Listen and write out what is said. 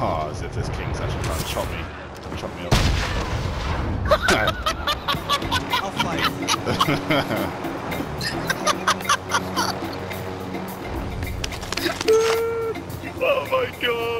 Oh, as if this king's actually trying to chop me, chop me up. I'll fight. oh my god!